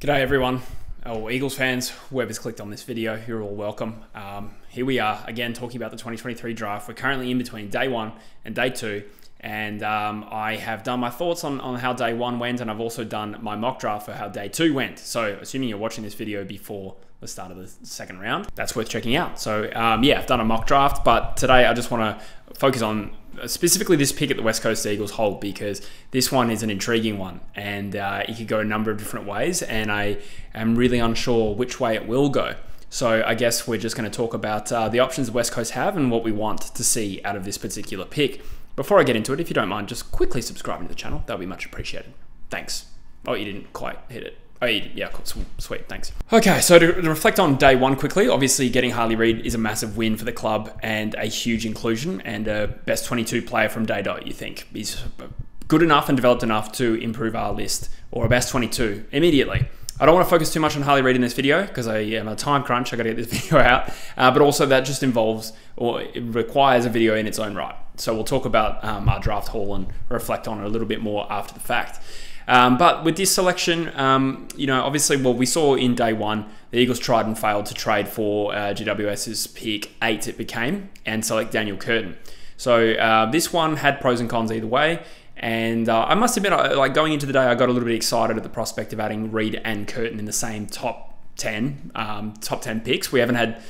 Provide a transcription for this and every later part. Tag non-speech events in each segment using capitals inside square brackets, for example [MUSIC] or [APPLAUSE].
G'day everyone, oh, Eagles fans, whoever's clicked on this video, you're all welcome. Um, here we are again talking about the 2023 draft. We're currently in between day one and day two, and um, I have done my thoughts on, on how day one went, and I've also done my mock draft for how day two went. So, assuming you're watching this video before the start of the second round, that's worth checking out. So, um, yeah, I've done a mock draft, but today I just want to focus on specifically this pick at the West Coast Eagles hold because this one is an intriguing one and uh, it could go a number of different ways, and I am really unsure which way it will go. So I guess we're just going to talk about uh, the options the West Coast have and what we want to see out of this particular pick. Before I get into it, if you don't mind, just quickly subscribing to the channel. That would be much appreciated. Thanks. Oh, you didn't quite hit it. Oh, yeah, cool. Sweet, thanks. Okay, so to, reflect on day one quickly, obviously getting Harley Reid is a massive win for the club and a huge inclusion and a best 22 player from day dot, you think. He's good enough and developed enough to improve our list or a best 22 immediately. I don't want to focus too much on Harley Reid in this video because I am a time crunch. I got to get this [LAUGHS] video out, uh, but also that just involves or it requires a video in its own right. So we'll talk about um, our draft haul and reflect on it a little bit more after the fact. Um, but with this selection, um, you know, obviously, what we saw in day one, the Eagles tried and failed to trade for uh, GWS's pick eight, it became, and select Daniel Curtin. So uh, this one had pros and cons either way. And uh, I must admit, like going into the day, I got a little bit excited at the prospect of adding Reid and Curtin in the same top 10, um, top 10 picks. We haven't had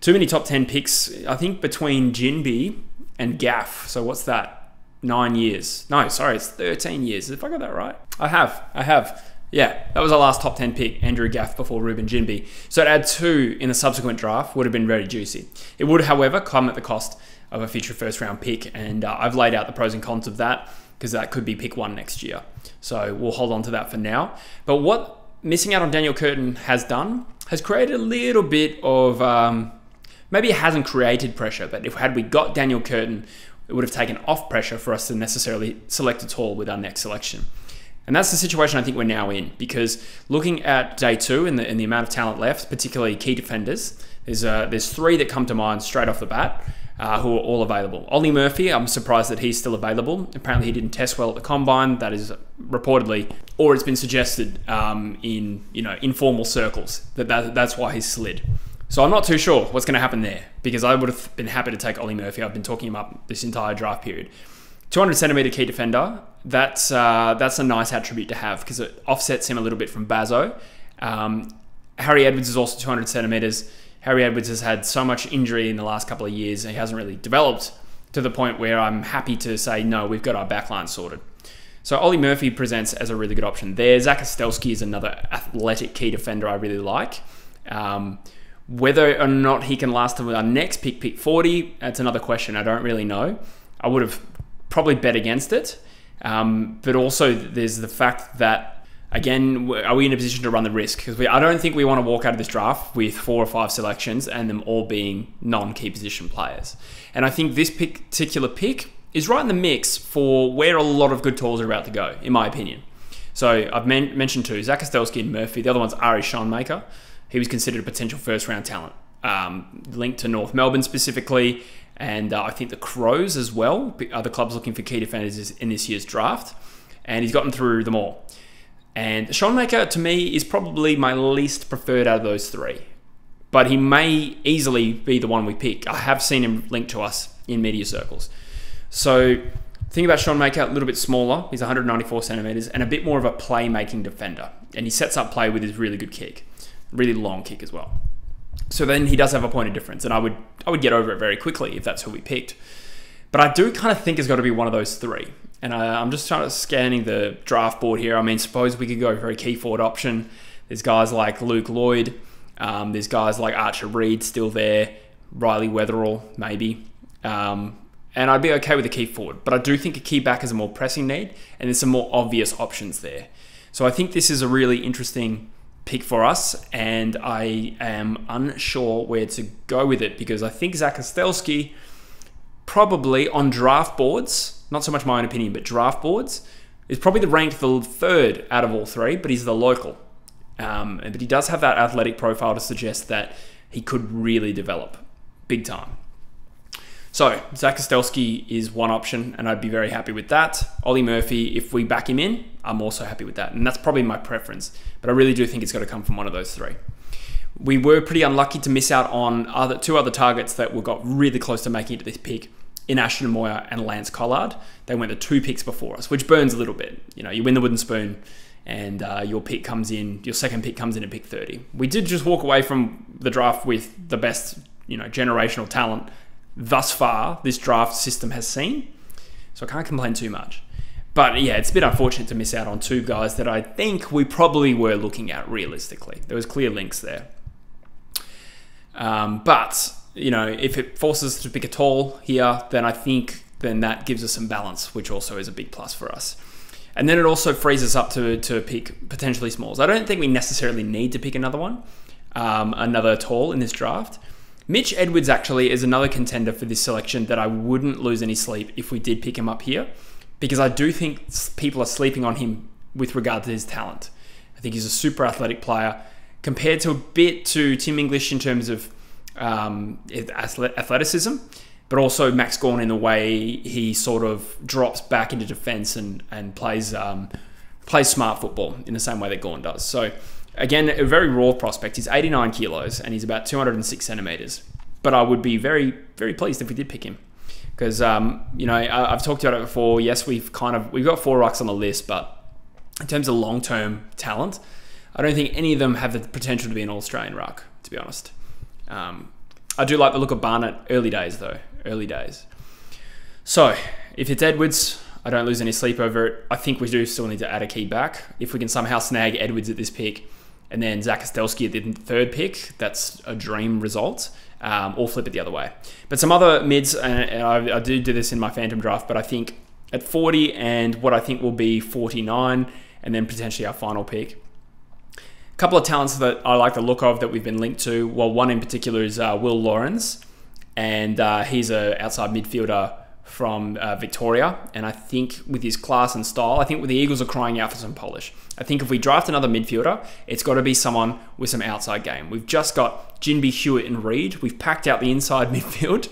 too many top 10 picks, I think, between Ginbey and Gaff. So what's that? Nine years. No, sorry, it's 13 years. If I got that right, I have. I have. Yeah, that was our last top 10 pick, Andrew Gaff before Reuben Ginbey. So to add two in the subsequent draft would have been very juicy. It would, however, come at the cost of a future first round pick. And uh, I've laid out the pros and cons of that because that could be pick one next year. So we'll hold on to that for now. But what missing out on Daniel Curtin has done has created a little bit of. Um, maybe it hasn't created pressure, but if had we got Daniel Curtin, it would have taken off pressure for us to necessarily select a tall with our next selection. And that's the situation I think we're now in because looking at day two and the, and the amount of talent left, particularly key defenders, there's, uh, there's three that come to mind straight off the bat uh, who are all available. Ollie Murphy, I'm surprised that he's still available. Apparently, he didn't test well at the combine. That is reportedly, or it's been suggested um, in you know informal circles that, that that's why he's slid. So I'm not too sure what's going to happen there because I would have been happy to take Ollie Murphy. I've been talking him up this entire draft period. 200 centimeter key defender. That's uh, that's a nice attribute to have because it offsets him a little bit from Bazzo. Um, Harry Edwards is also 200 centimeters. Harry Edwards has had so much injury in the last couple of years, and he hasn't really developed to the point where I'm happy to say no, we've got our backline sorted. So Ollie Murphy presents as a really good option there. Zack Kostecki is another athletic key defender I really like. Um, whether or not he can last to our next pick, pick 40, that's another question. I don't really know. I would have probably bet against it. Um, but also, there's the fact that, again, are we in a position to run the risk? Because I don't think we want to walk out of this draft with four or five selections and them all being non key position players. And I think this particular pick is right in the mix for where a lot of good tools are about to go, in my opinion. So I've men- mentioned two Zack Kostecki and Murphy. The other one's Ari Schoenmaker he was considered a potential first round talent, um, linked to North Melbourne specifically, and uh, I think the Crows as well. Other clubs looking for key defenders in this year's draft, and he's gotten through them all. And Schoenmaker to me is probably my least preferred out of those three, but he may easily be the one we pick. I have seen him linked to us in media circles. So Think about Schoenmaker, a little bit smaller. He's 194 centimeters and a bit more of a playmaking defender. And he sets up play with his really good kick really long kick as well. So then he does have a point of difference, and I would I would get over it very quickly if that's who we picked. But I do kind of think it's got to be one of those three. And I, I'm just trying to scanning the draft board here. I mean, suppose we could go for a key forward option. There's guys like Luke Lloyd. Um, there's guys like Archer Reid still there. Riley Wetherell, maybe. Um, and I'd be okay with a key forward. But I do think a key back is a more pressing need, and there's some more obvious options there. So I think this is a really interesting pick for us, and I am unsure where to go with it because I think Zack Kostecki probably on draft boards, not so much my own opinion, but draft boards, is probably the ranked the third out of all three, but he's the local. Um, but he does have that athletic profile to suggest that he could really develop big time. So Zack Kostelski is one option, and I'd be very happy with that. Ollie Murphy, if we back him in, I'm also happy with that, and that's probably my preference. But I really do think it's got to come from one of those three. We were pretty unlucky to miss out on other two other targets that were got really close to making it to this pick in Ashton Moir and Lance Collard. They went the two picks before us, which burns a little bit. You know, you win the wooden spoon, and uh, your pick comes in, your second pick comes in at pick 30. We did just walk away from the draft with the best, you know, generational talent thus far this draft system has seen. So I can't complain too much. But yeah, it's a bit unfortunate to miss out on two guys that I think we probably were looking at realistically. There was clear links there. Um, but you know, if it forces us to pick a tall here, then I think then that gives us some balance, which also is a big plus for us. And then it also frees us up to, to pick potentially smalls. I don't think we necessarily need to pick another one, um, another tall in this draft. Mitch Edwards actually is another contender for this selection that I wouldn't lose any sleep if we did pick him up here, because I do think people are sleeping on him with regard to his talent. I think he's a super athletic player compared to a bit to Tim English in terms of um, athleticism, but also Max Gawn in the way he sort of drops back into defense and and plays um, plays smart football in the same way that Gawn does. So again, a very raw prospect. He's 89 kilos and he's about 206 centimeters. But I would be very very pleased if we did pick him because um, you know I, have talked about it before. Yes, we've kind of we've got four rucks on the list, but in terms of long term talent, I don't think any of them have the potential to be an All Australian ruck. To be honest. Um, I do like the look of Barnett. Early days, though. Early days. So, if it's Edwards, I don't lose any sleep over it. I think we do still need to add a key back. If we can somehow snag Edwards at this pick and then Zack Kostelski at the third pick, that's a dream result. Um, or flip it the other way. But some other mids, and I, I do do this in my Phantom draft, but I think at 40 and what I think will be 49, and then potentially our final pick A couple of talents that I like the look of that we've been linked to. Well, one in particular is uh, Will Lawrence, and uh, he's an outside midfielder from uh, Victoria. And I think with his class and style, I think with the Eagles are crying out for some polish. I think if we draft another midfielder, it's got to be someone with some outside game. We've just got Ginbey Hewett and Reid. We've packed out the inside [LAUGHS] midfield.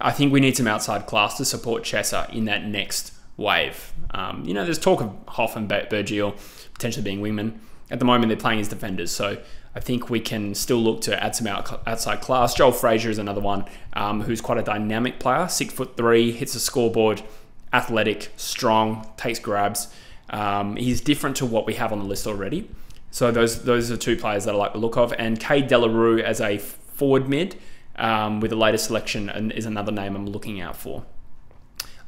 I think we need some outside class to support Chesser in that next wave. Um, you know, there's talk of Hoff and Burgio potentially being wingmen at the moment they're playing as defenders. So I think we can still look to add some outside class. Joel Frazier is another one um, who's quite a dynamic player, six foot three, hits the scoreboard, athletic, strong, takes grabs. Um, he's different to what we have on the list already. So those those are two players that I like the look of. And Cade Delarue as a forward mid um, with the latest selection and is another name I'm looking out for.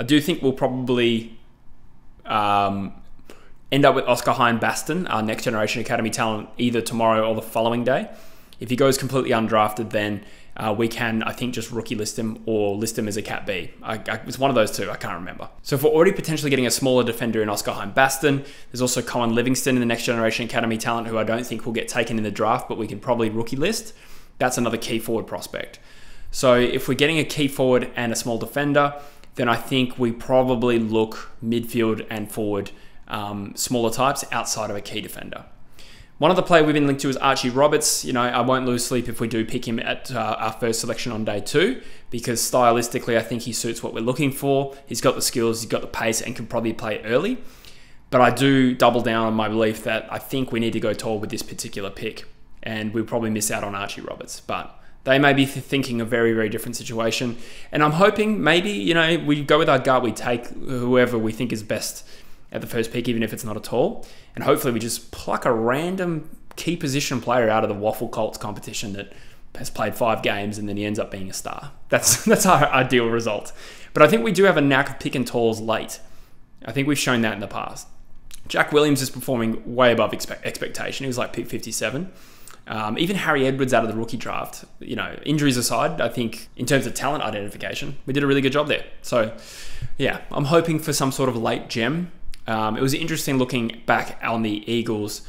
I do think we'll probably um, end up with Oscar Hein Baston, our next generation academy talent, either tomorrow or the following day. If he goes completely undrafted, then uh, we can, I think, just rookie list him or list him as a Cat B. I, I, it's one of those two, I can't remember. So if we're already potentially getting a smaller defender in Oscar Hine Baston, there's also Cohen Livingston in the next generation academy talent who I don't think will get taken in the draft, but we can probably rookie list. That's another key forward prospect. So if we're getting a key forward and a small defender, then I think we probably look midfield and forward um, smaller types outside of a key defender. One other player we've been linked to is Archie Roberts. You know, I won't lose sleep if we do pick him at uh, our first selection on day two because stylistically, I think he suits what we're looking for. He's got the skills, he's got the pace, and can probably play early. But I do double down on my belief that I think we need to go tall with this particular pick, and we'll probably miss out on Archie Roberts. But they may be thinking a very, very different situation. And I'm hoping maybe, you know, we go with our gut, we take whoever we think is best at the first pick, even if it's not at all. And hopefully, we just pluck a random key position player out of the WAFL Colts competition that has played five games and then he ends up being a star. That's [LAUGHS] that's our ideal result. But I think we do have a knack of picking talls late. I think we've shown that in the past. Jack Williams is performing way above expect- expectation. He was like pick 57. Um, even Harry Edwards out of the rookie draft, you know, injuries aside, I think in terms of talent identification, we did a really good job there. So, yeah, I'm hoping for some sort of late gem um, it was interesting looking back on the Eagles.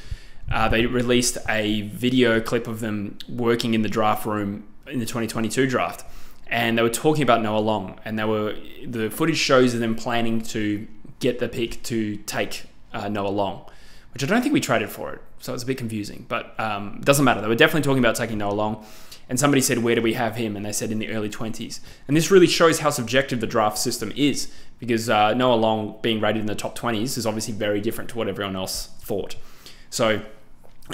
Uh, they released a video clip of them working in the draft room in the 2022 draft, and they were talking about Noah Long, and they were the footage shows them planning to get the pick to take uh, Noah Long, which I don't think we traded for it, so it's a bit confusing, but um, doesn't matter. They were definitely talking about taking Noah Long, And somebody said, Where do we have him? And they said in the early 20s. And this really shows how subjective the draft system is because uh, Noah Long being rated in the top 20s is obviously very different to what everyone else thought. So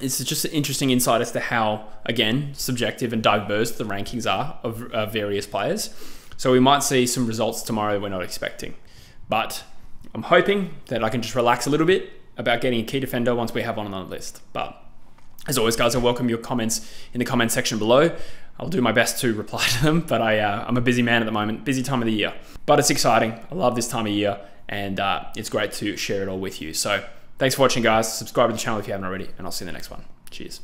it's just an interesting insight as to how, again, subjective and diverse the rankings are of uh, various players. So we might see some results tomorrow we're not expecting. But I'm hoping that I can just relax a little bit about getting a key defender once we have one on the list. But as always, guys, I welcome your comments in the comment section below. I'll do my best to reply [LAUGHS] to them, but I, uh, I'm a busy man at the moment, busy time of the year. But it's exciting. I love this time of year, and uh, it's great to share it all with you. So thanks for watching, guys. Subscribe to the channel if you haven't already, and I'll see you in the next one. Cheers.